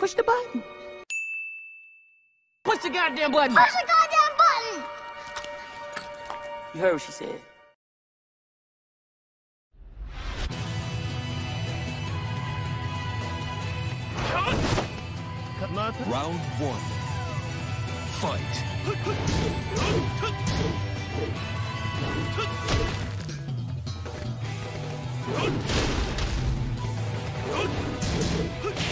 Push the button. Push the goddamn button. Push the goddamn button! You heard what she said. Round one. Fight.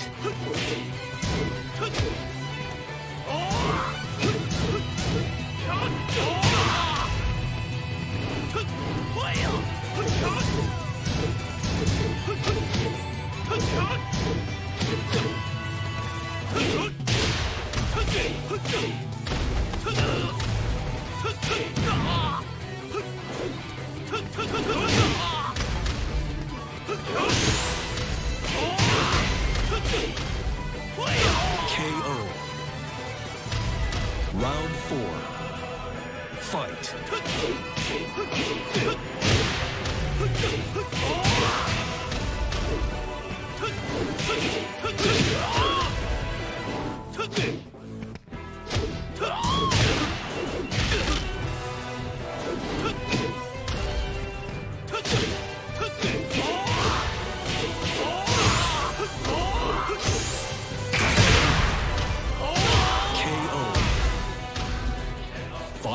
Fight. KO. Four. Fight.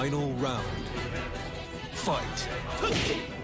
Final round. Fight.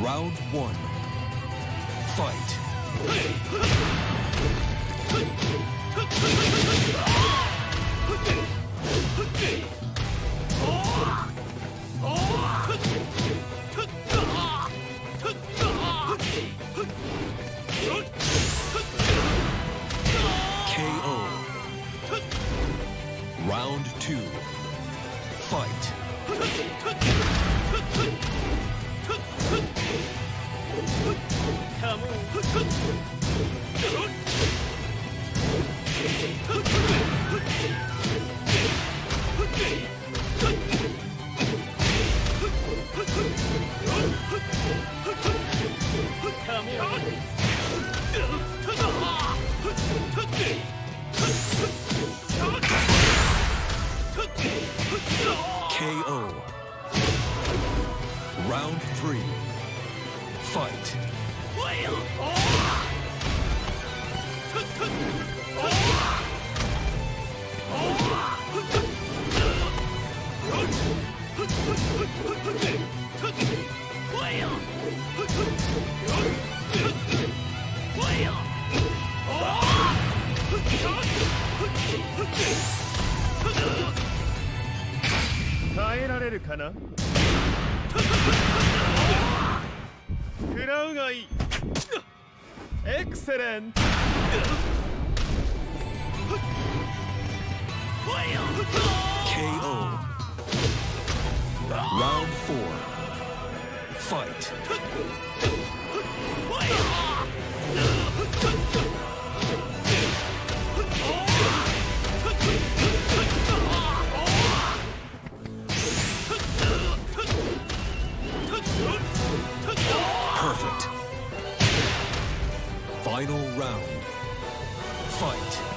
Round one. Okay. again. KO. Round four. Fight. Final round. Fight.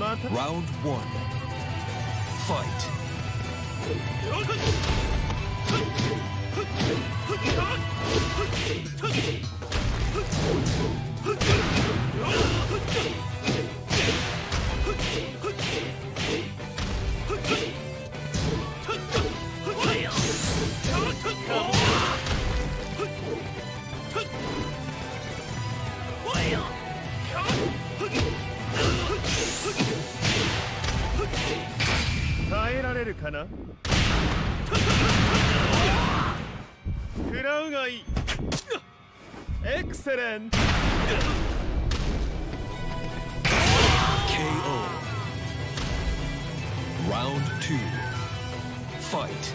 Round one. Fight. れるかな？食らうがいいエクセレント KO. Round two. Fight.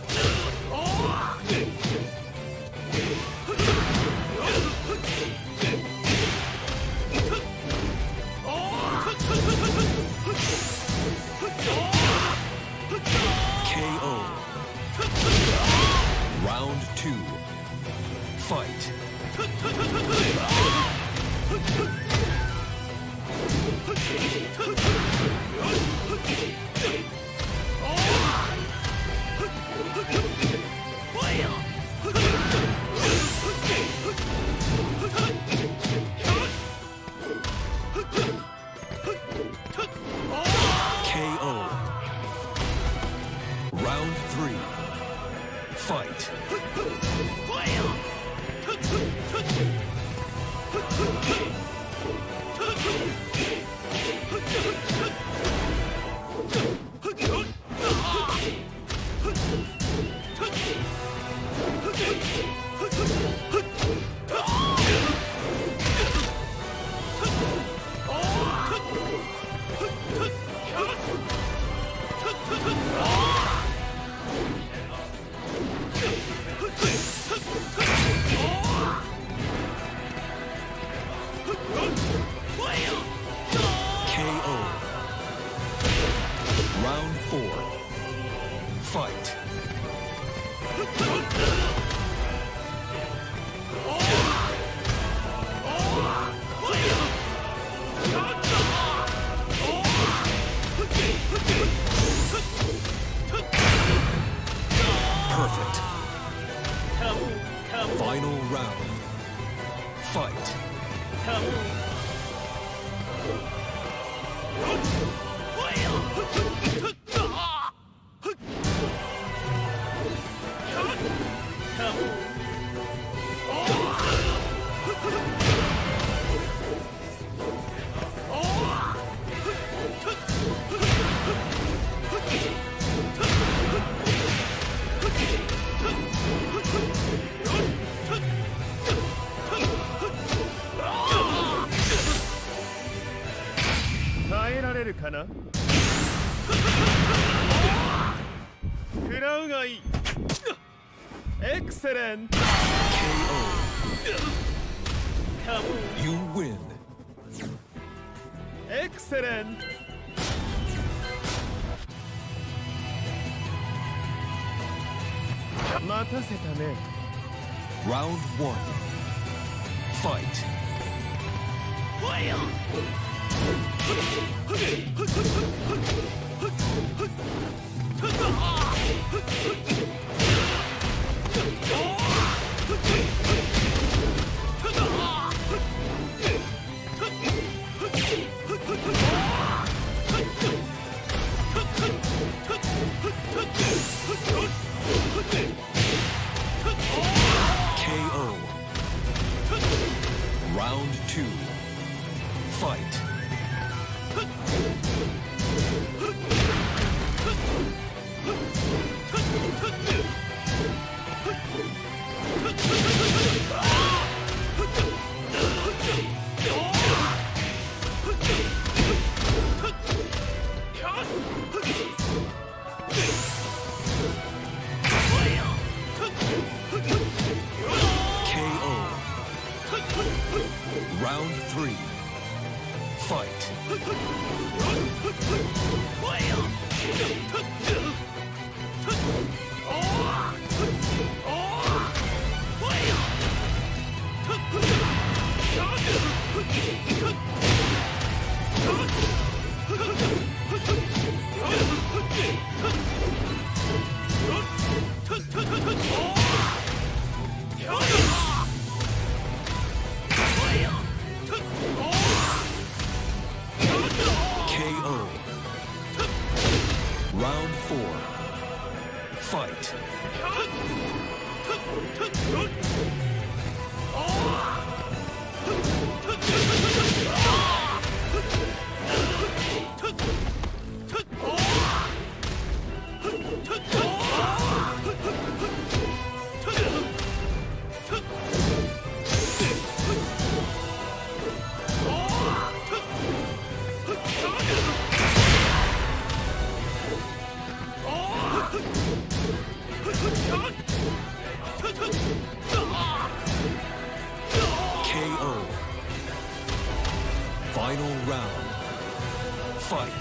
You win. Excellent! Round one. Fight. Oh! final round. Fight.